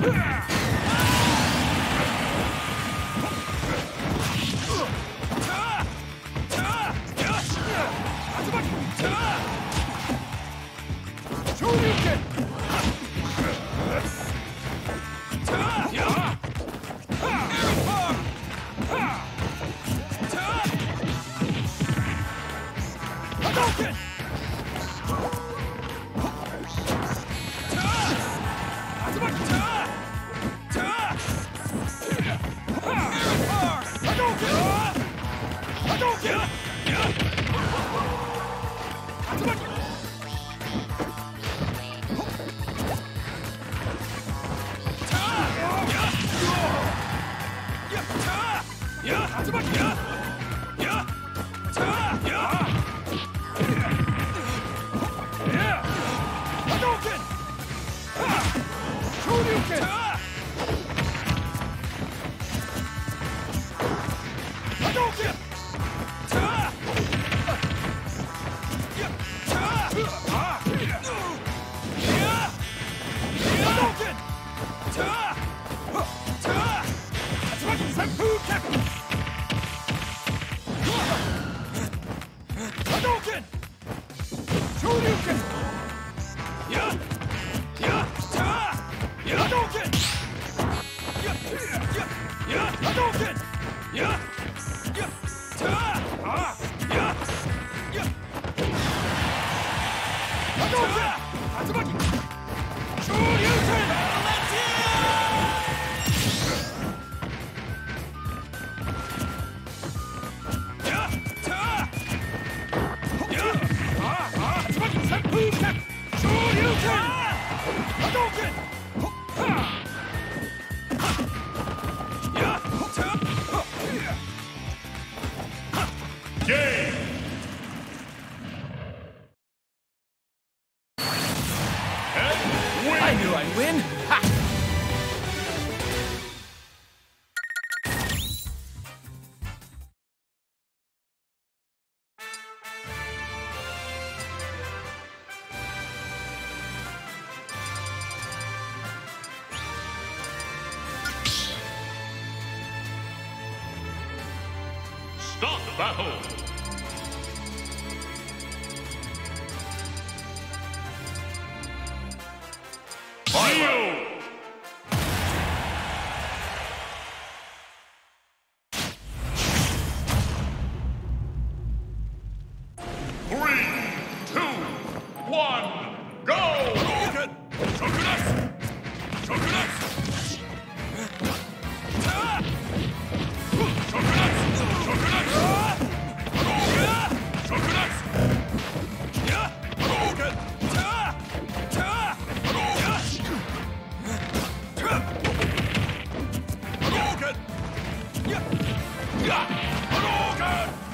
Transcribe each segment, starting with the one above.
Yeah! Hadouken! Hadouken! Yeah! Hadouken! Yeah! I knew I'd win! Ha! battle. one, go! Shokunasu! Shokunasu! Shokunasu! Shokunasu! Yeah! Yeah! Hadouken!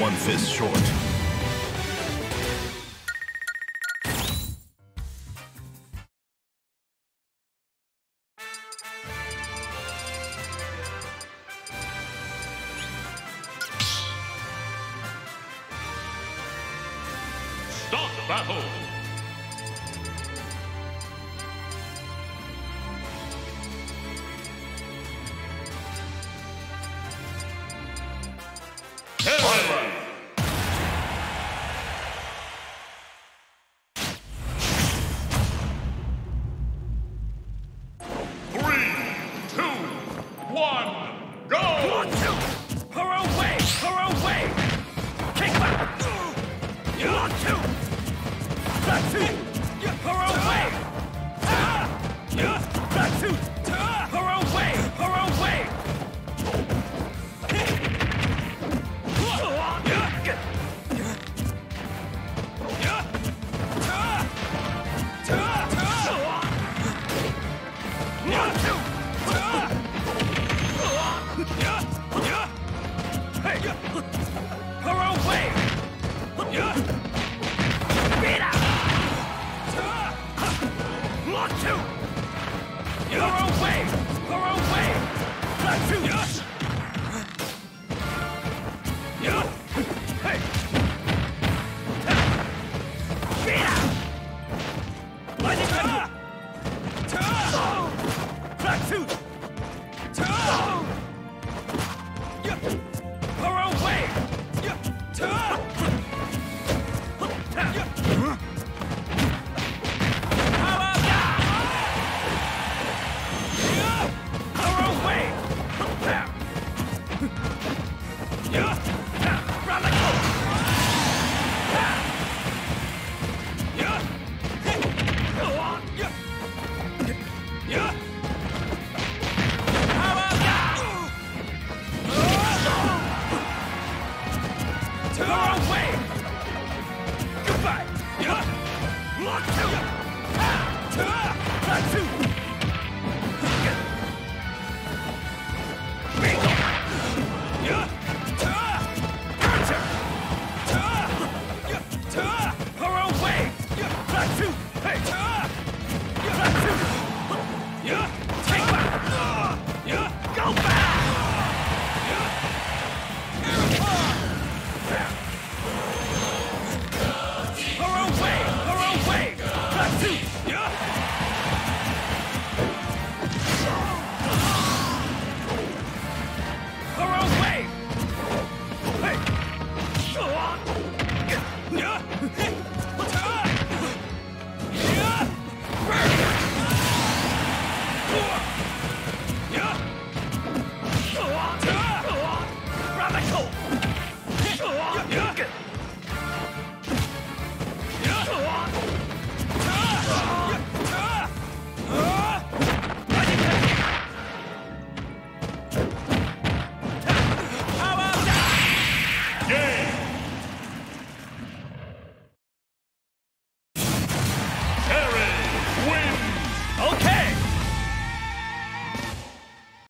one fist short.